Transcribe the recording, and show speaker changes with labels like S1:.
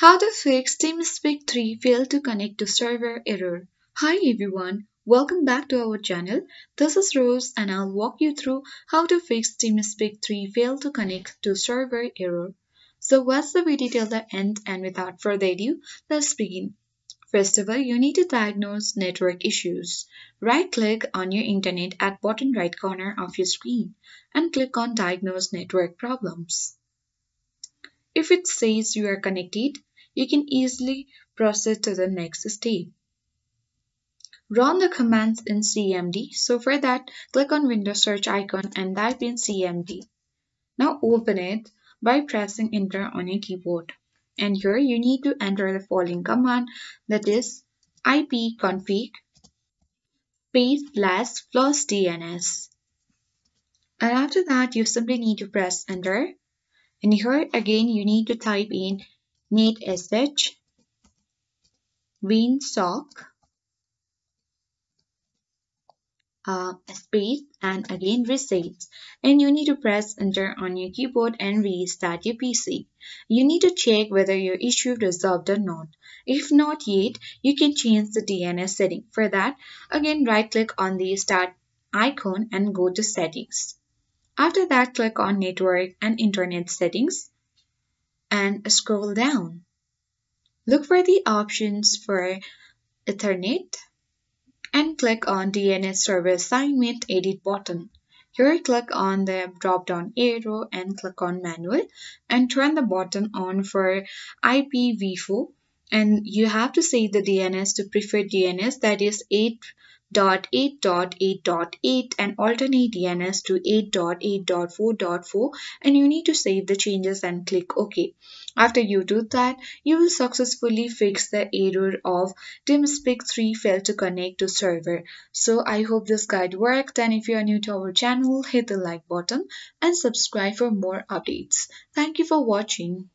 S1: How to fix TeamSpeak 3 fail to connect to server error. Hi everyone, welcome back to our channel. This is Rose and I'll walk you through how to fix TeamSpeak 3 fail to connect to server error. So watch the video till the end and without further ado, let's begin. First of all, you need to diagnose network issues. Right click on your internet at bottom right corner of your screen and click on diagnose network problems. If it says you are connected, you can easily proceed to the next step. Run the commands in CMD. So for that, click on Windows search icon and type in CMD. Now open it by pressing enter on your keyboard. And here you need to enter the following command that is ipconfig space flush DNS. And after that, you simply need to press enter. And here again, you need to type in netsh winsock uh, space and again resets and you need to press enter on your keyboard and restart your PC. You need to check whether your issue resolved or not. If not yet, you can change the DNS setting. For that, again right click on the start icon and go to settings. After that, click on network and internet settings and scroll down. Look for the options for Ethernet and click on DNS server assignment edit button. Here click on the drop down arrow and click on manual and turn the button on for IPv4 and you have to save the DNS to preferred DNS that is 8.8.8.8 and alternate DNS to 8.8.4.4 and you need to save the changes and click OK. After you do that, you will successfully fix the error of TeamSpeak 3 failed to connect to server. So I hope this guide worked and if you are new to our channel, hit the like button and subscribe for more updates. Thank you for watching.